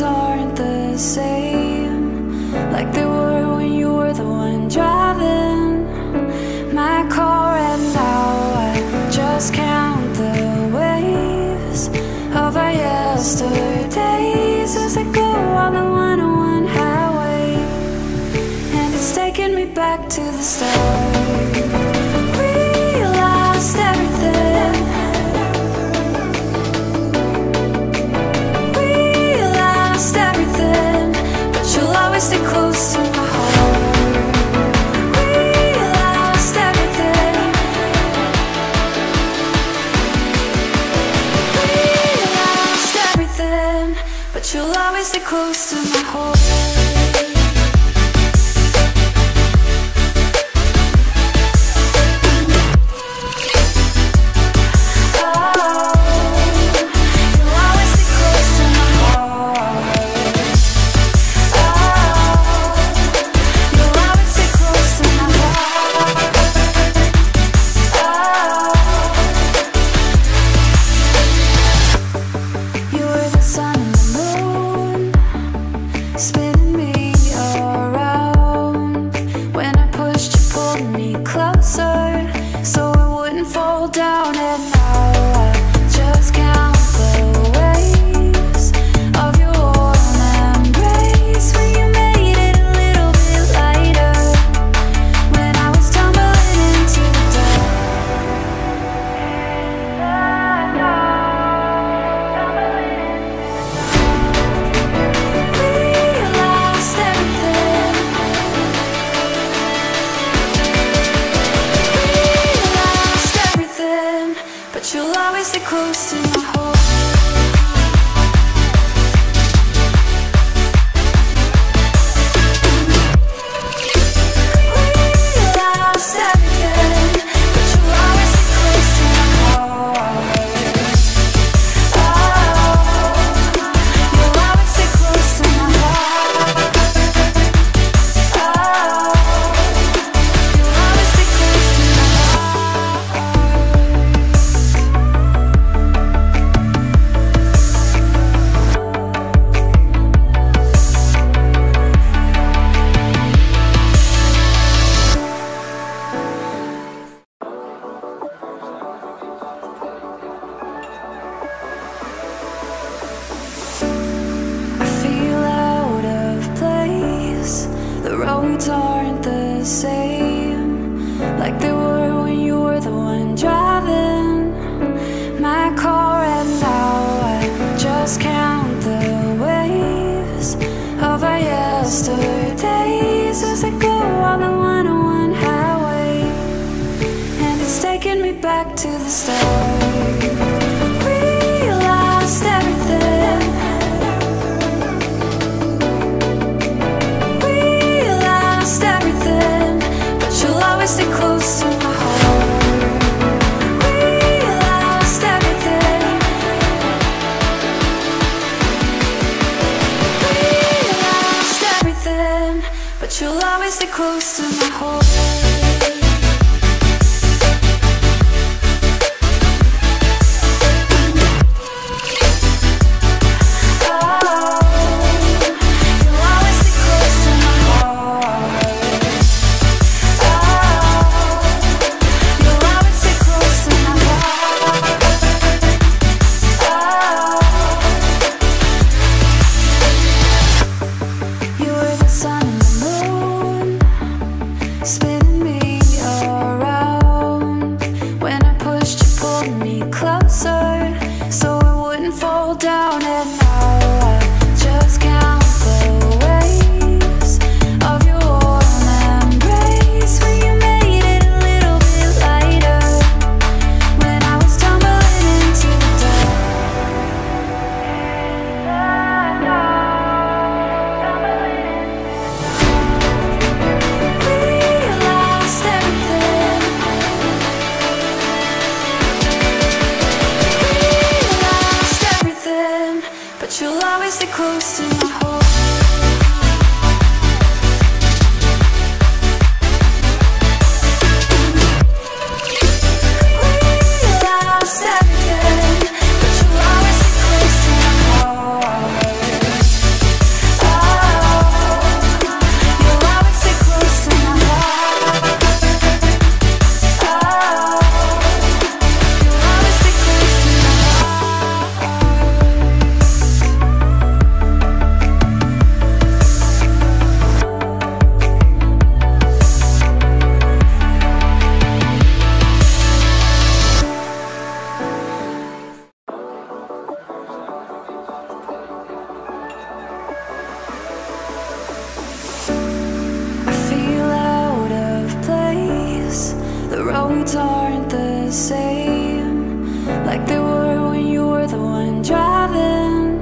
aren't the same aren't the same. Like they were when you were the one driving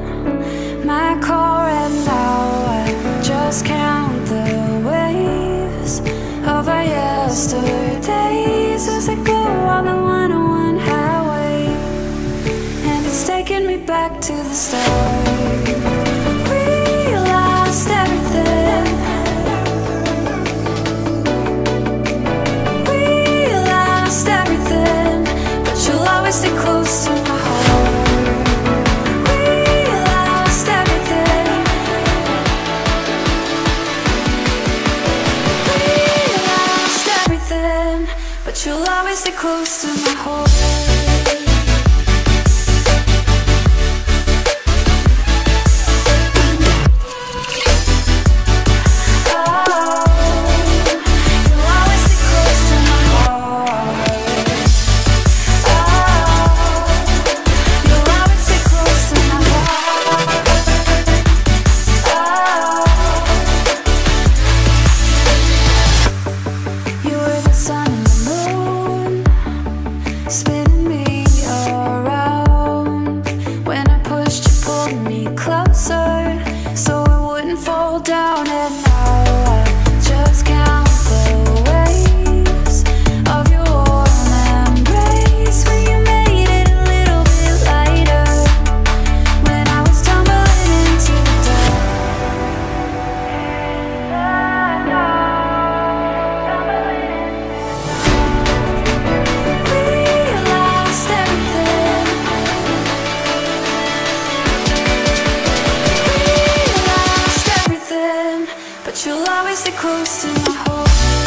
my car, and now I just count the waves of our yesterdays. As I go on the 101 highway, and it's taking me back to the start. You'll always stay close to my heart.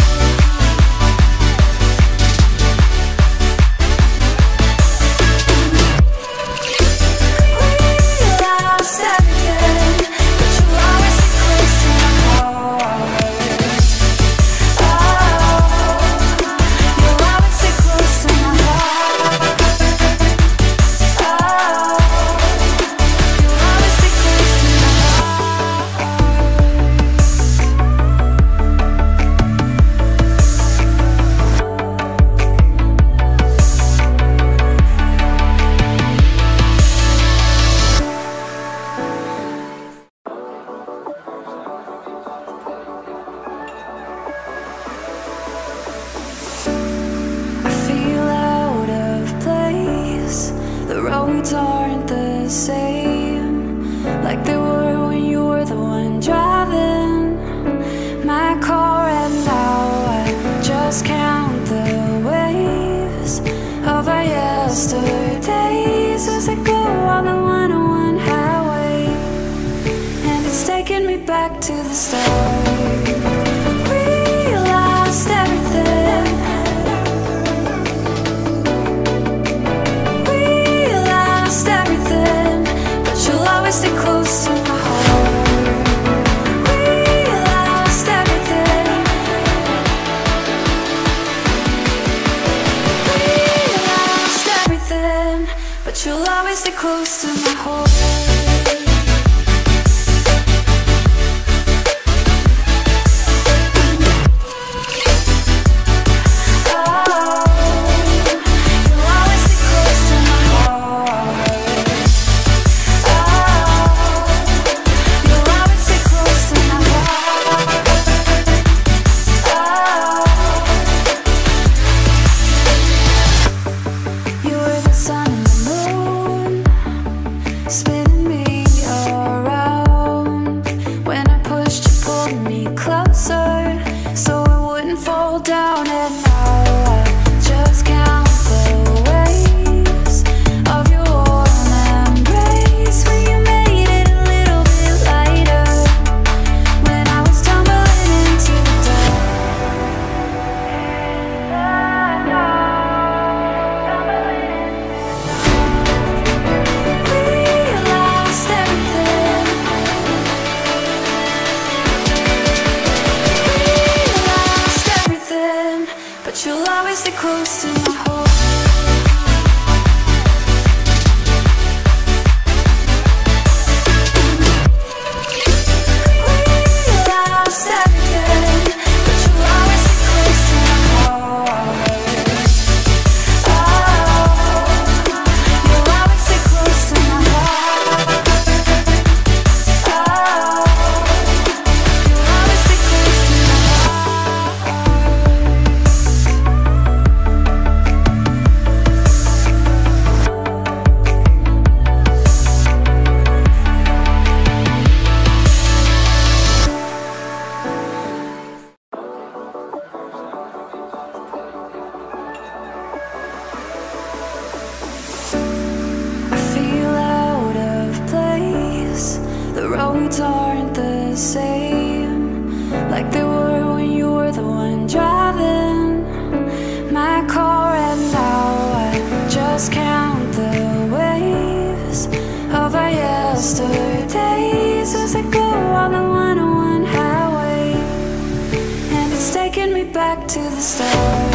Back to the start.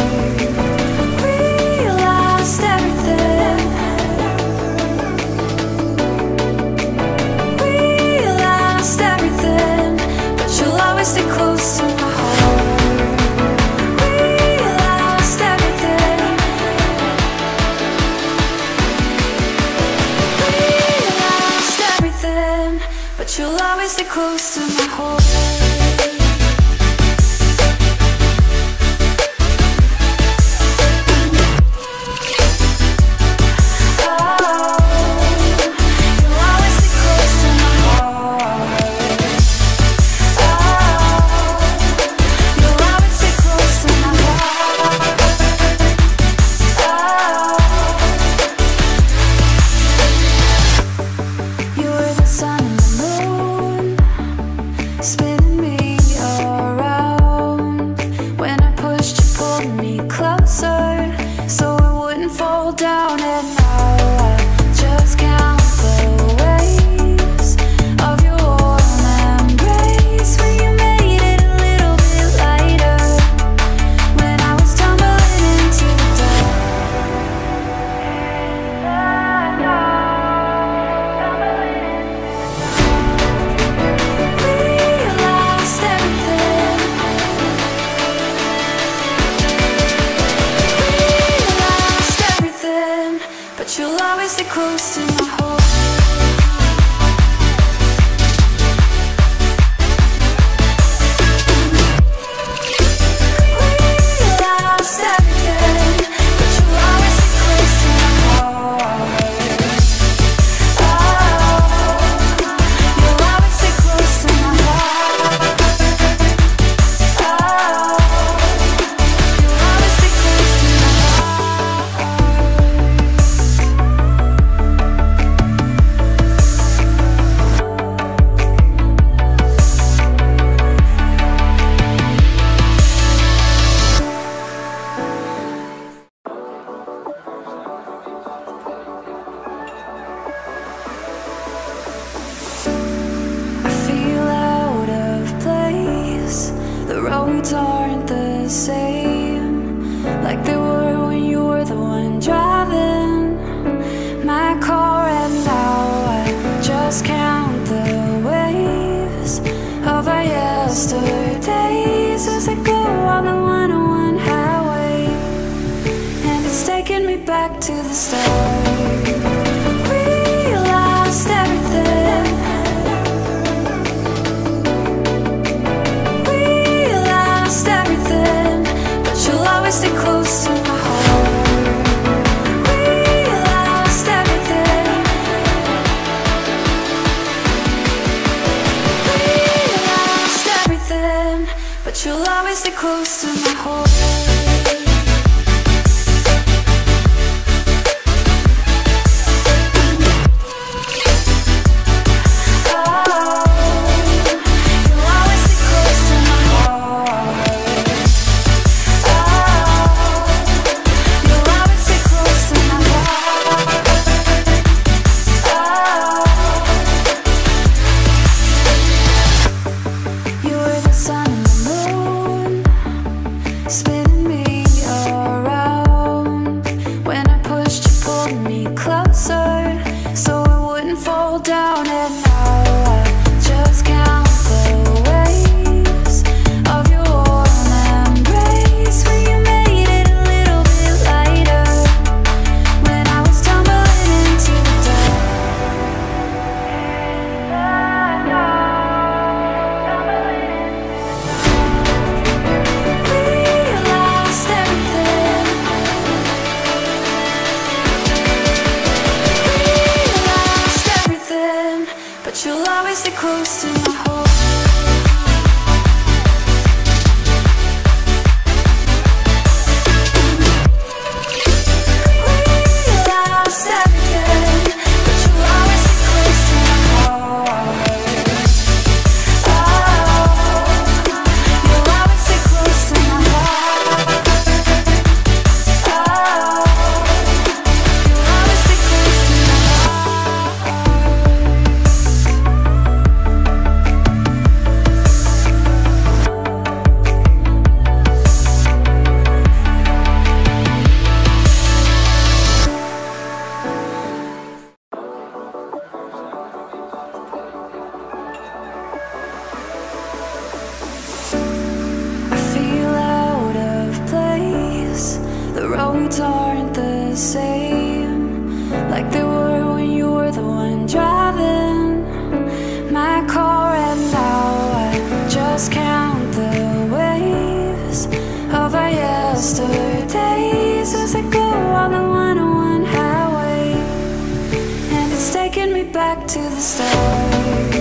to the stars.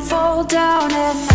Fall down. And now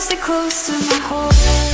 Stay close to my heart.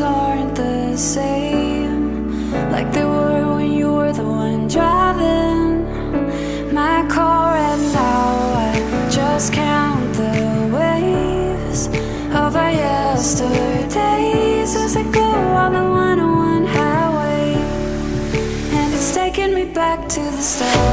aren't the same. Like they were when you were the one driving my car, and now I just count the waves of our yesterdays. As I go on the 101 highway, and it's taking me back to the start.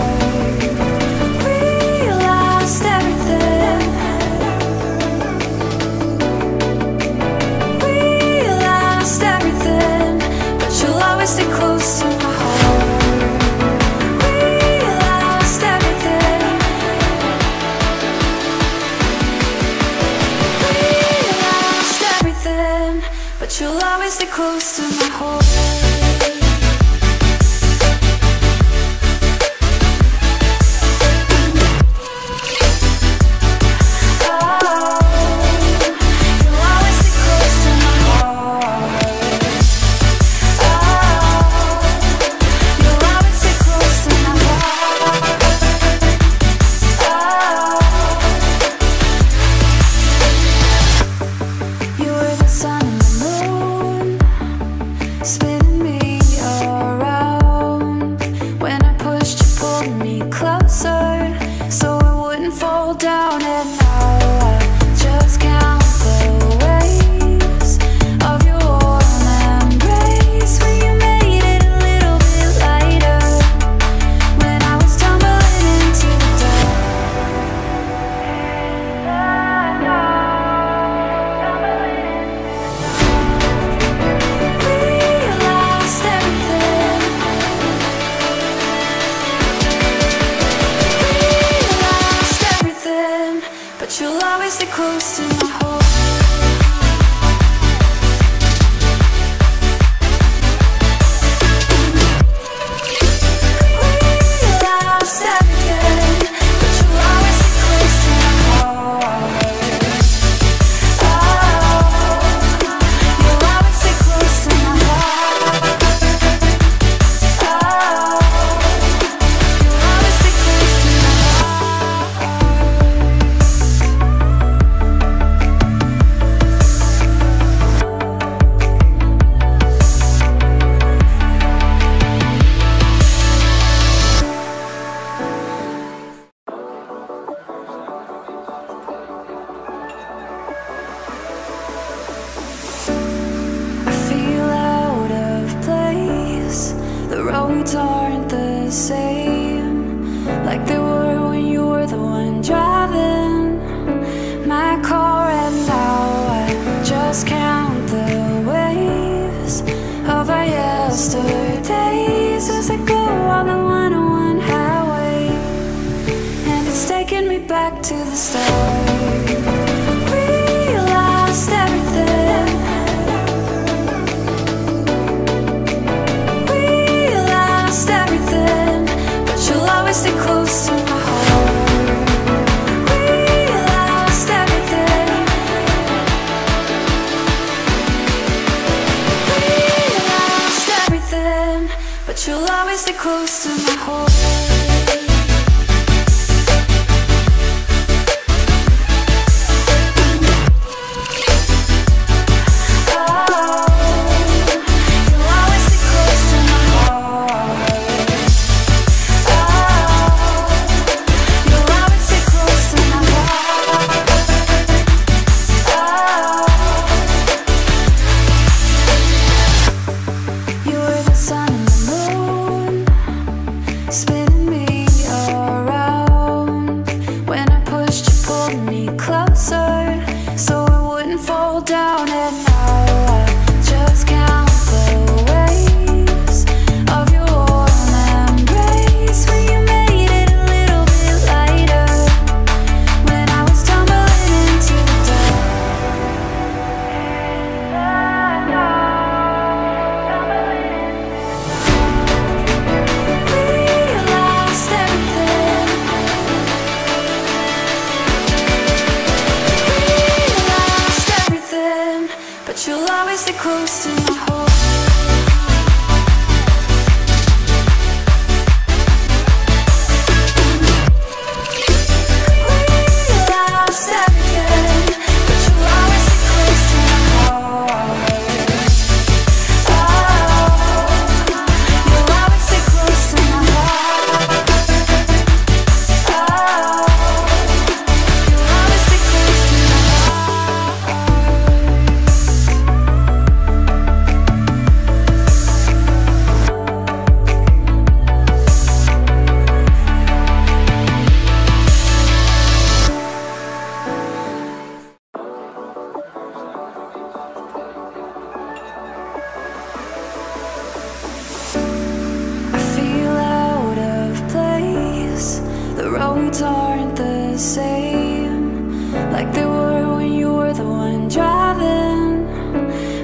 roads aren't the same. Like they were when you were the one driving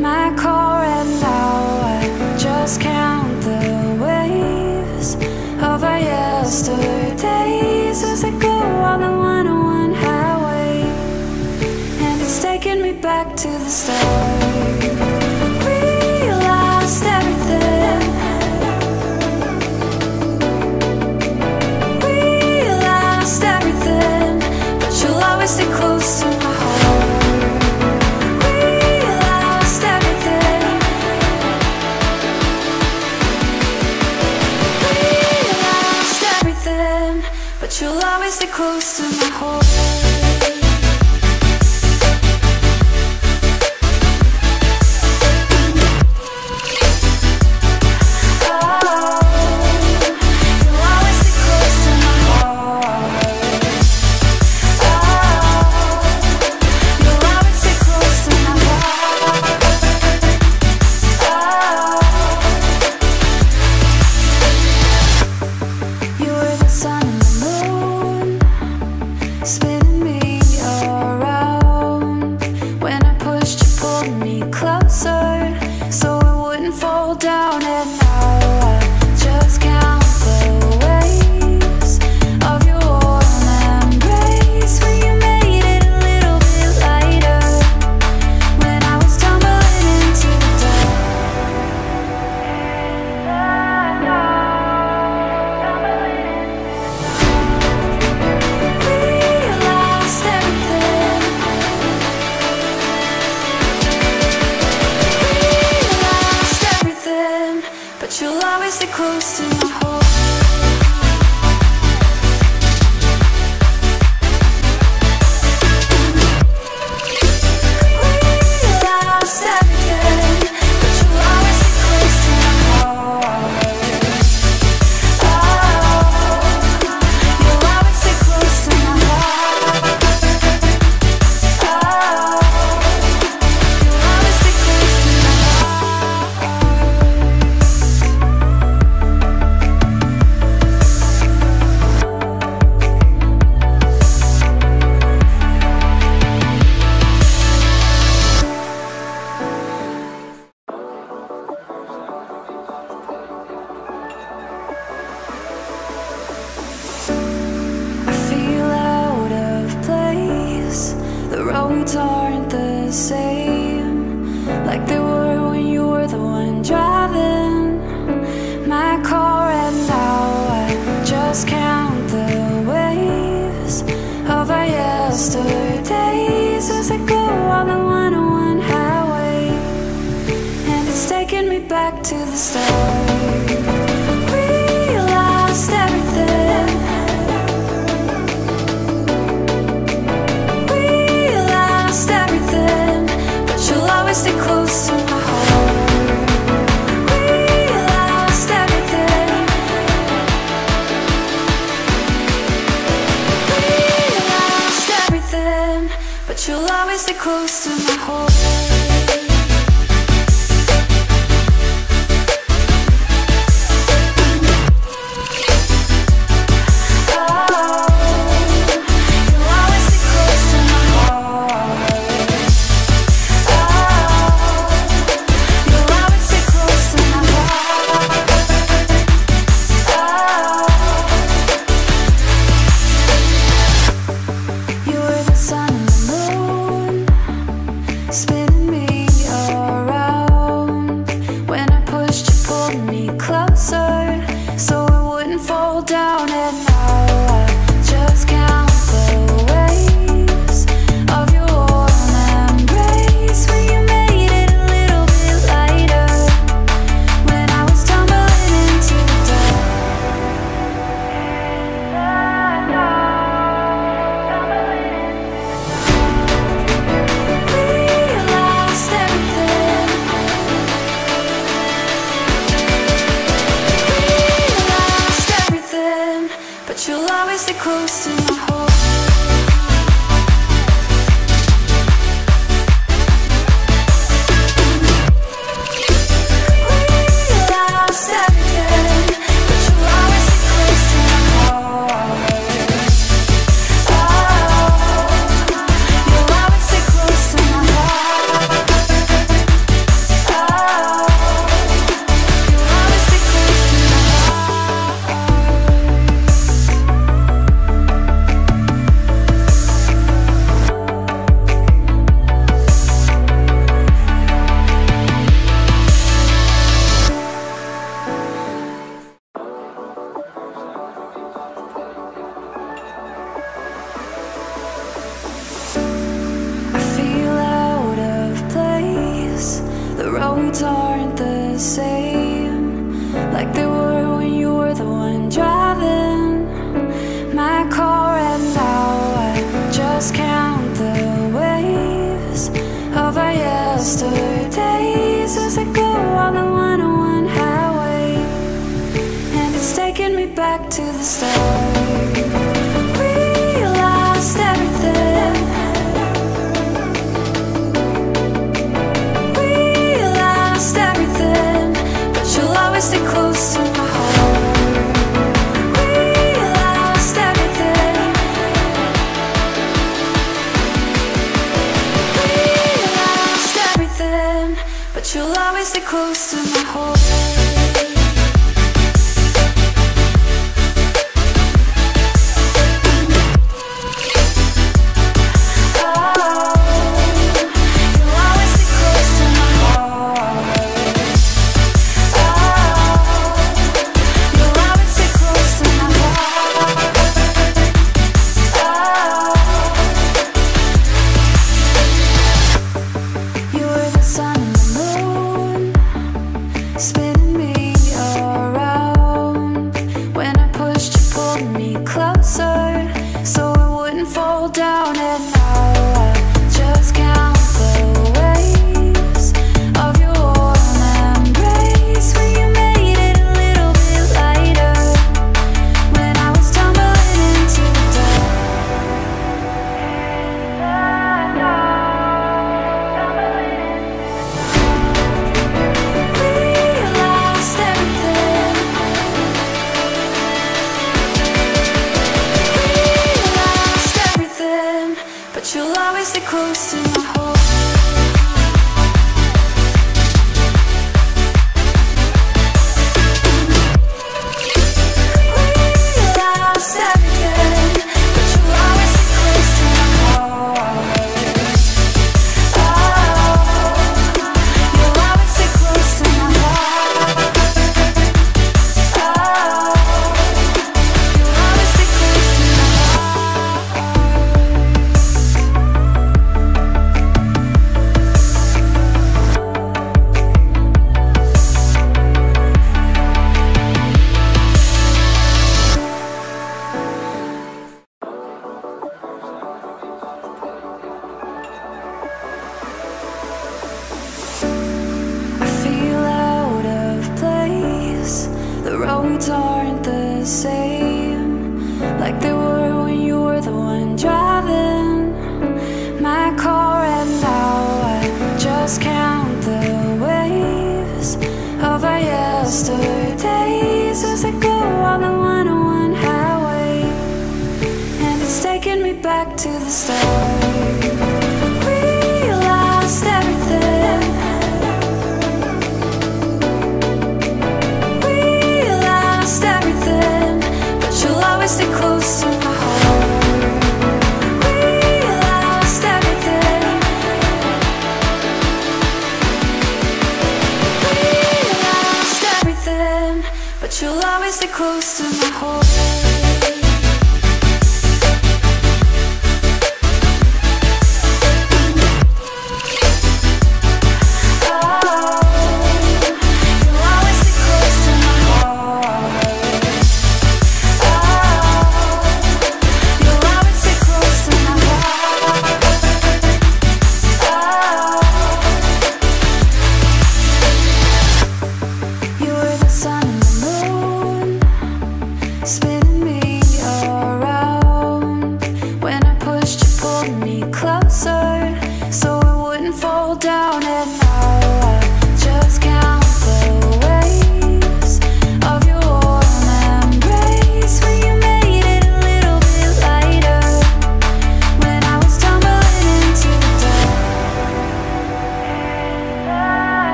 my car. And now I just count the waves of our yesterdays. As I go on the 101 highway. And it's taking me back to the start. always stay close to my heart.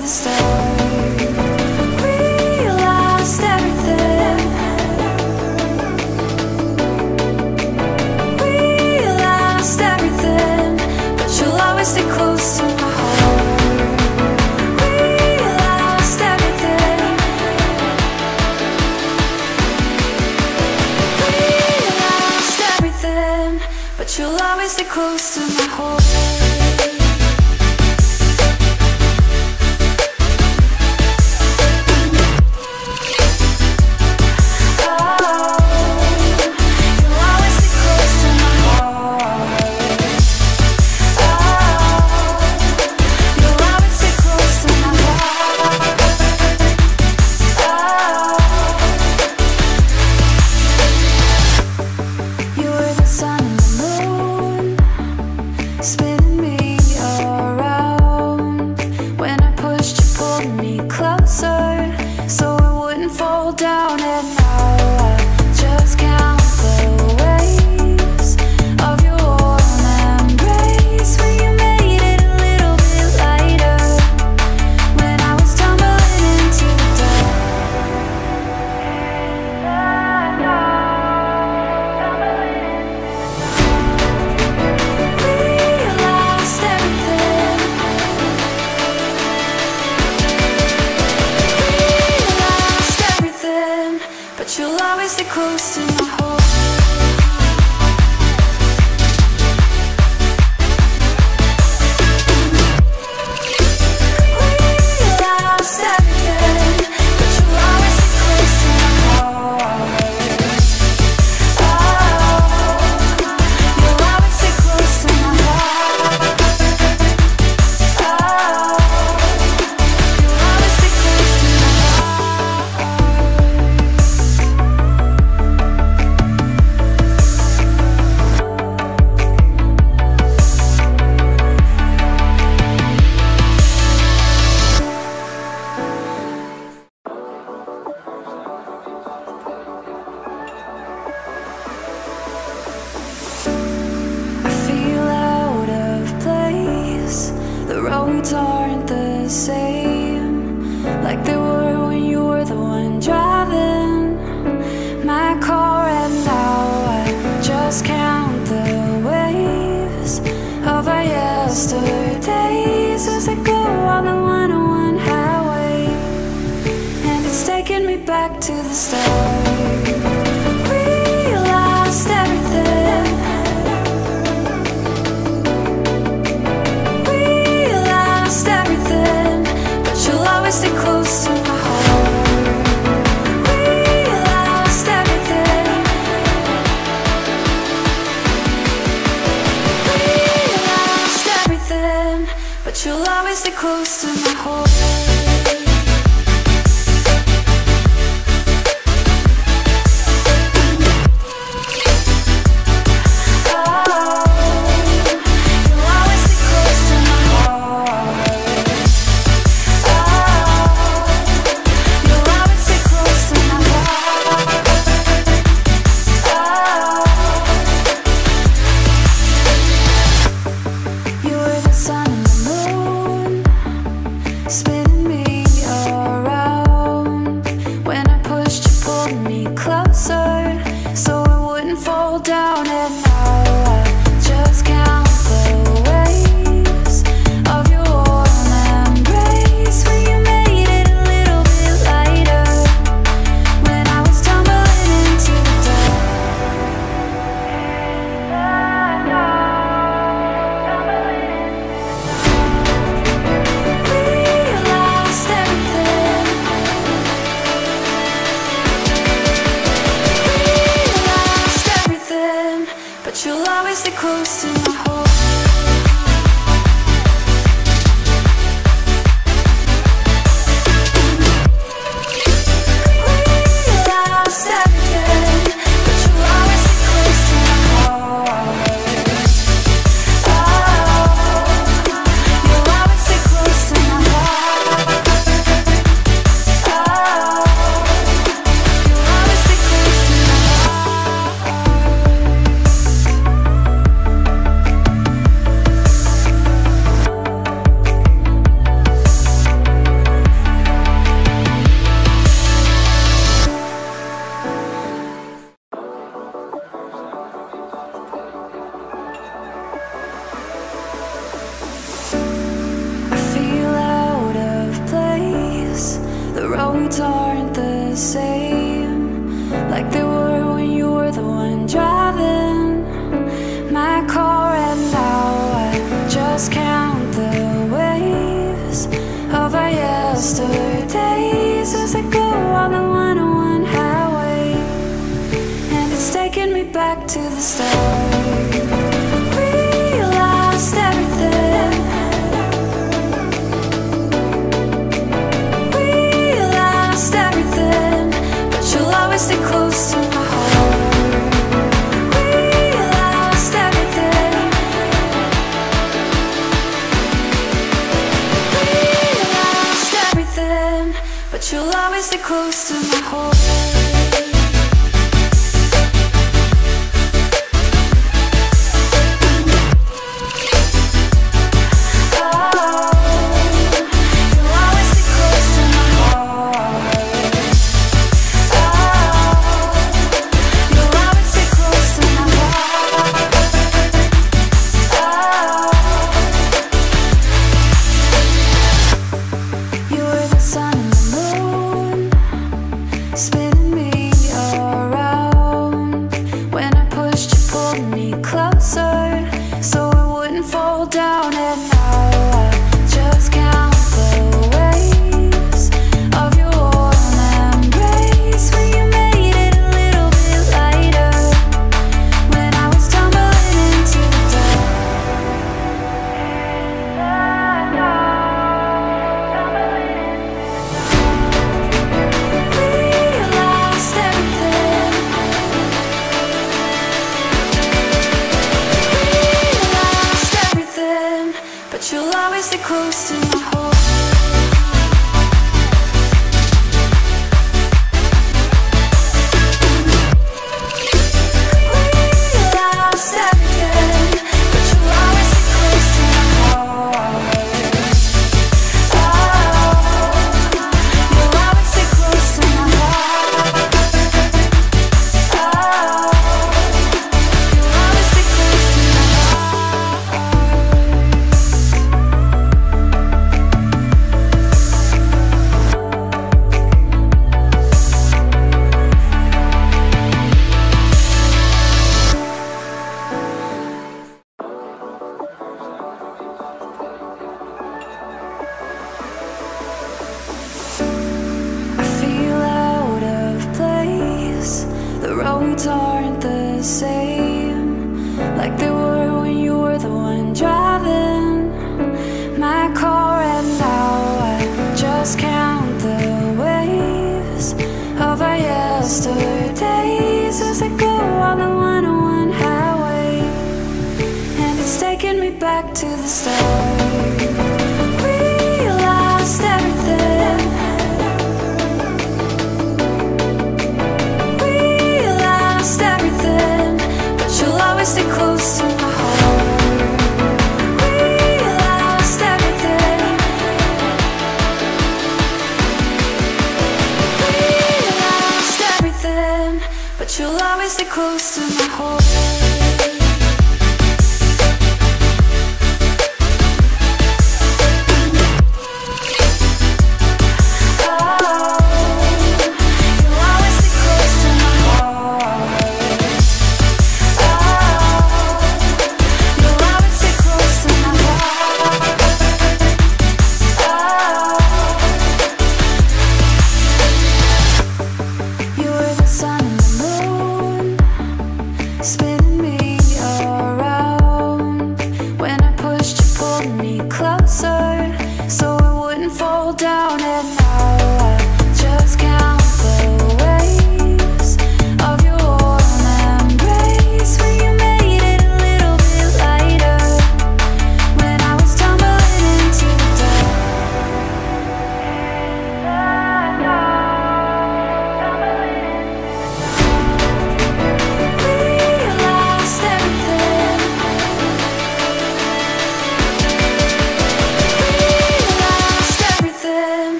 The start. Fall down.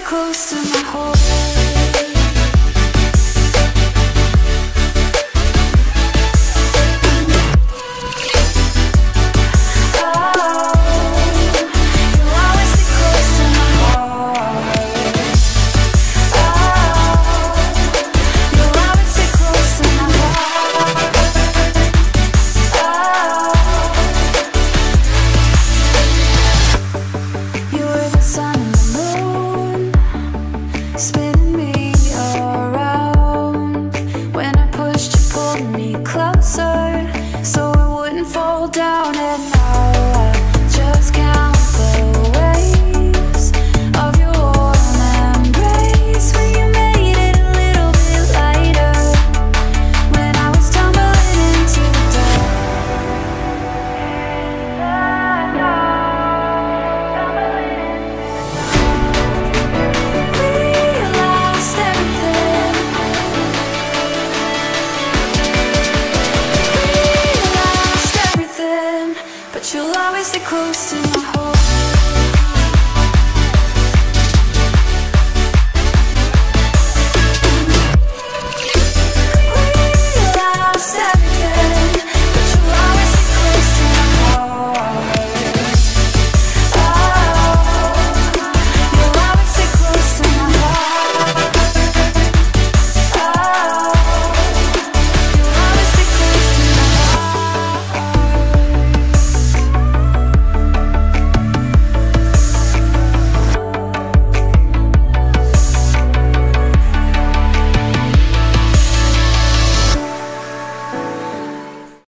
close to my heart.